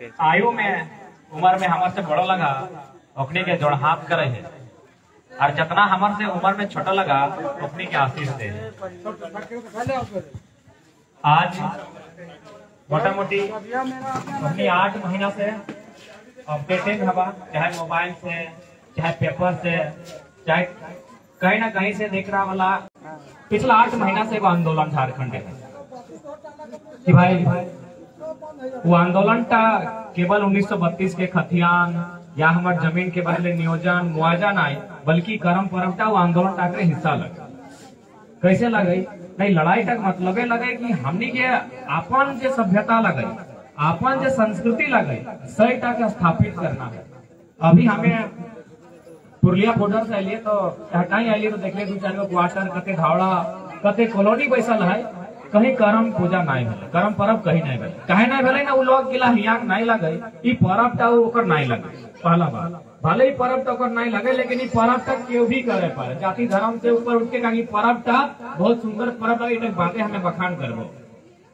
आयु में, उम्र में हमार से बड़ो लगा ओकनी के जोड़ हाथ करे है। और जितना हमार से उम्र में छोटा लगा ओकनी के आशीष दे आज मोटा मोटी अपनी आठ महीना से अपडेटेड हवा, चाहे मोबाइल से, चाहे पेपर से, चाहे कहीं ना कहीं से देख रहा वाला, पिछला आठ महीना से एगो आंदोलन झारखंड है। कि भाई वो आंदोलन टा केवल 1932 के खतियान, या हमार ज़मीन के बदले नियोजन, मुआवजा नहीं, बल्कि कर्म परम टा वो आंदोलन टा के हिस्सा लगे। कैसे लगे नहीं, लड़ाई तक मतलब लगे कि हमनी के अपन जे सभ्यता लगे अपन जे संस्कृति लगे सही तक स्थापित करना है। अभी हमें पुरलिया बॉर्डर से आइलिए तो हटाई आइलिए तो देखिए दू चार गो क्वार्टर कते धावड़ा, कते कॉलोनी बैसल है। कहीं करम पूजा नहीं भेले, करम परब कहीं नहीं भेले। कहे नहीं भेले ना उ लोग गिला हियाक नहीं लगे, ई परब टा नहीं लगे, पहला बात। भले ही परब तो नहीं लगे, लेकिन ई परब तक केहू भी करे पारे। जाति धर्म से ऊपर उठ के कहीं परब टा बहुत सुंदर परब लगे इतने बातें हमें बखान करबो।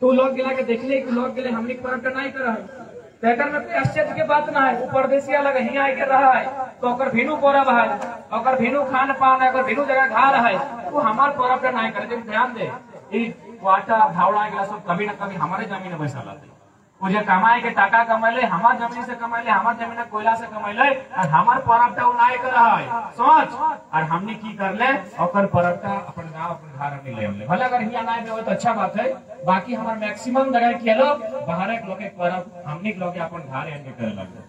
तो लोग गिला के देखले, कि लोग गिले हमनी परब टा नहीं कर है। पैटर्न में कोई आश्चर्य के बात ना है वो परदेसिया लगे हिया आके रहा है तो ओकर भिनु परब है, ओकर भिनु खान पान है, ओकर भिनु जगह घर है वो हमार परब टा नहीं करे ध्यान दे। ई वाटा भावड़ा गया सब कभी ना कभी हमारे ज़मीन में पैसा लाते वो जो कमाए के टाका कमैले हमार ज़मीन से कमैले हमार ज़मीन कोयला से कमैले और हमार परब टा उनाए कर है। सोच। और हमने की कर ले, ओकर परब टा अपन गाँव, अपन घर में ले हमले भले अगर हिया ना आए तो अच्छा बात है। बाकी हमार मैक्सिमम जगह के लोग, बाहर के लोग परब, हमनी के लोग अपन घर एंड करे लगे।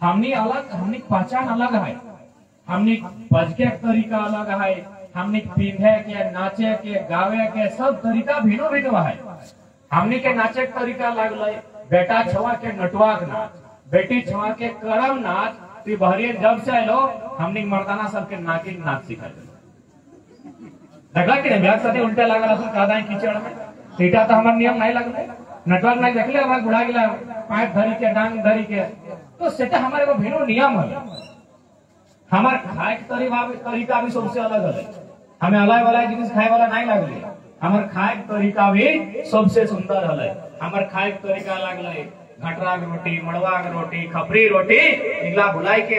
हमनी अलग, हमनी पहचान अलग है। हमनी बज के तरीका अलग है। हमनी के पीढ़े के, नाचे के, गावे के, सब तरीका भिनो भिनो है। हमनी के नाचे के तरीका लगल बेटा छवा के नटवाक नाच, बेटी छवा के करम नाच, ती बहरिए जब से आलो हमनी के मर्दाना सबके नाकी नाच सिखा देखला कि ब्याह साथे उल्टे लागल अपन कादा कीचड़ में। सीटा तो हमार नियम नहीं लगले नटवाक नहीं देखले हमार बुढ़ा गिला पाइप धरी के, डांग धरी के। तो सेटा हमारे को भिनो नियम है। हमार खाए के तरीका भी तरीका भी सबसे अलग है। हमें अलग वाला जिनिस खाए वाला नहीं लगले। हमार खाए के तरीका भी सबसे सुंदर हले हमार खाए के तरीका अलग है। घटरा के रोटी मड़वा के रोटी, खपरी रोटी, इगला भुलाई के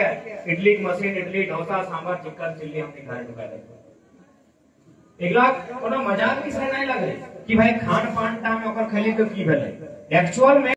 इडली की machine, idli, dosa, sambar, chicken, chilli हमने घर में करे इगला कोनो मज़ाक विषय नहीं लगे कि भाई खान पान टा में ओकर खैली तो की भेले? एक्चुअल में